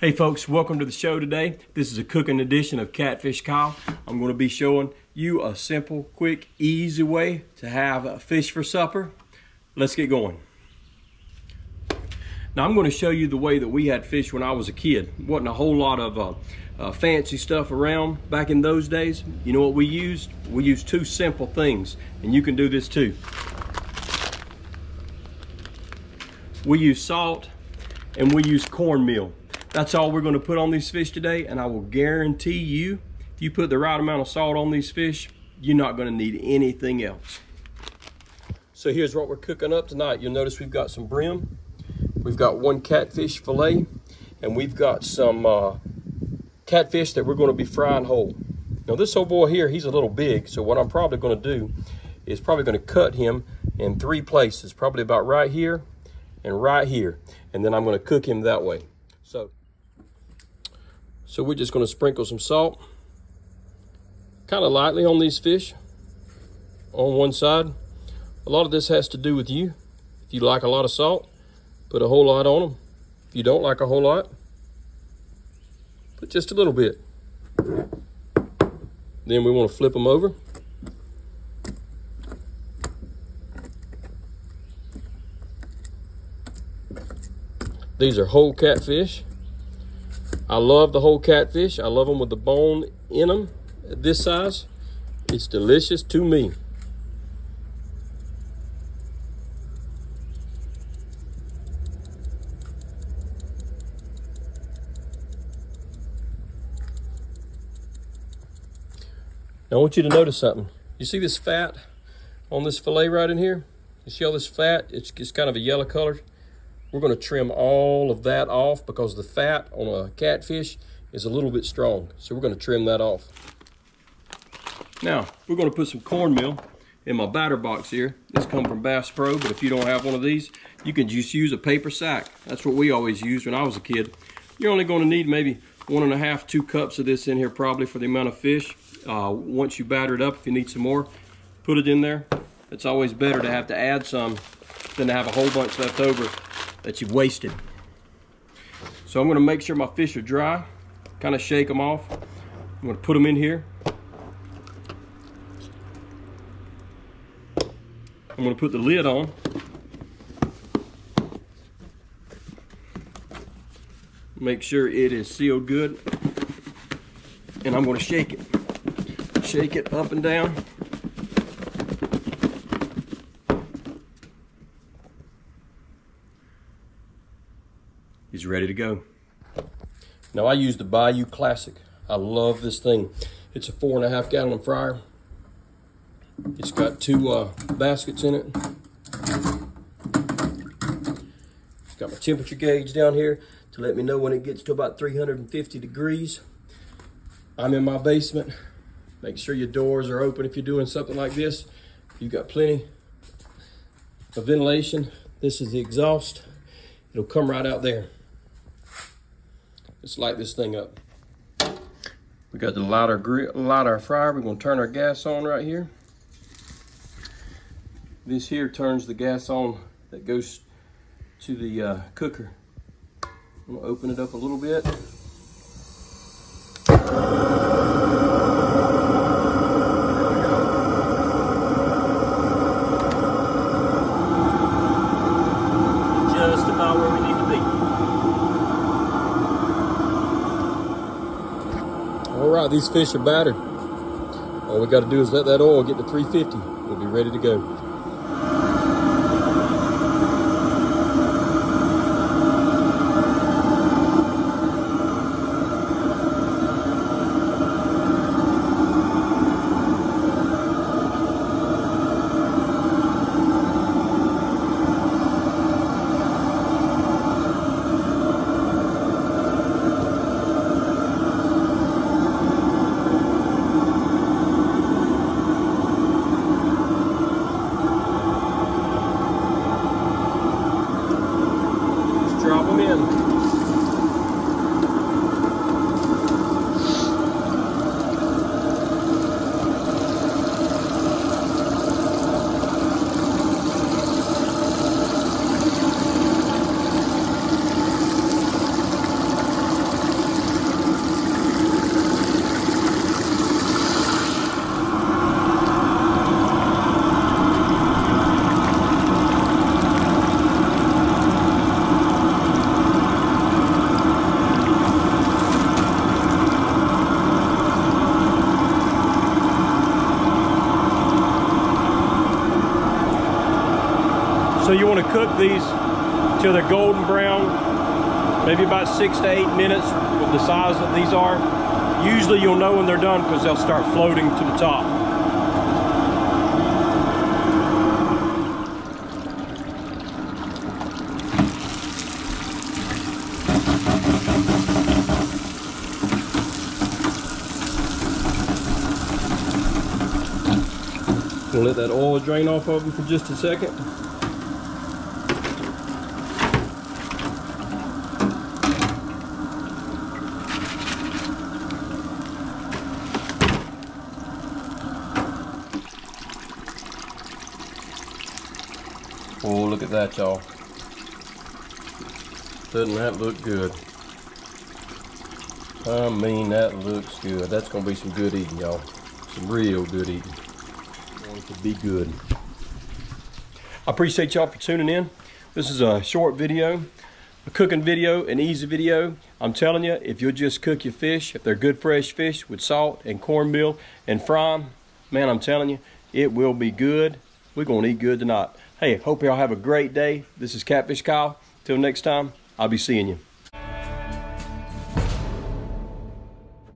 Hey folks, welcome to the show today. This is a cooking edition of Catfish Kyle. I'm going to be showing you a simple, quick, easy way to have a fish for supper. Let's get going. Now I'm going to show you the way that we had fish when I was a kid. Wasn't a whole lot of uh, uh, fancy stuff around back in those days. You know what we used? We used two simple things, and you can do this too. We use salt and we use cornmeal. That's all we're gonna put on these fish today, and I will guarantee you, if you put the right amount of salt on these fish, you're not gonna need anything else. So here's what we're cooking up tonight. You'll notice we've got some brim, we've got one catfish fillet, and we've got some uh, catfish that we're gonna be frying whole. Now this old boy here, he's a little big, so what I'm probably gonna do is probably gonna cut him in three places, probably about right here and right here. And then I'm gonna cook him that way. So so we're just gonna sprinkle some salt, kind of lightly on these fish on one side. A lot of this has to do with you. If you like a lot of salt, put a whole lot on them. If you don't like a whole lot, put just a little bit. Then we wanna flip them over. These are whole catfish. I love the whole catfish. I love them with the bone in them this size. It's delicious to me. Now I want you to notice something. You see this fat on this filet right in here? You see all this fat? It's, it's kind of a yellow color. We're going to trim all of that off because the fat on a catfish is a little bit strong. So we're going to trim that off. Now, we're going to put some cornmeal in my batter box here. This comes from Bass Pro, but if you don't have one of these, you can just use a paper sack. That's what we always used when I was a kid. You're only going to need maybe one and a half, two cups of this in here probably for the amount of fish. Uh, once you batter it up, if you need some more, put it in there. It's always better to have to add some than to have a whole bunch left over that you've wasted. So I'm gonna make sure my fish are dry, kind of shake them off. I'm gonna put them in here. I'm gonna put the lid on. Make sure it is sealed good. And I'm gonna shake it. Shake it up and down. He's ready to go. Now I use the Bayou Classic. I love this thing. It's a four and a half gallon fryer. It's got two uh, baskets in it. Got my temperature gauge down here to let me know when it gets to about 350 degrees. I'm in my basement. Make sure your doors are open if you're doing something like this. You've got plenty of ventilation. This is the exhaust. It'll come right out there. Let's light this thing up. We got the light our, grill, light our fryer. We're gonna turn our gas on right here. This here turns the gas on that goes to the uh, cooker. I'm gonna open it up a little bit. Just about where we need to be. All right, these fish are battered. All we got to do is let that oil get to 350. We'll be ready to go. So you want to cook these till they're golden brown, maybe about six to eight minutes with the size that these are. Usually you'll know when they're done because they'll start floating to the top. We'll let that oil drain off of them for just a second. Oh, look at that, y'all. Doesn't that look good? I mean, that looks good. That's going to be some good eating, y'all. Some real good eating. Going to be good. I appreciate y'all for tuning in. This is a short video, a cooking video, an easy video. I'm telling you, if you'll just cook your fish, if they're good fresh fish with salt and cornmeal and fry them, man, I'm telling you, it will be good. We're going to eat good tonight. Hey, hope y'all have a great day. This is Catfish Kyle. Till next time, I'll be seeing you.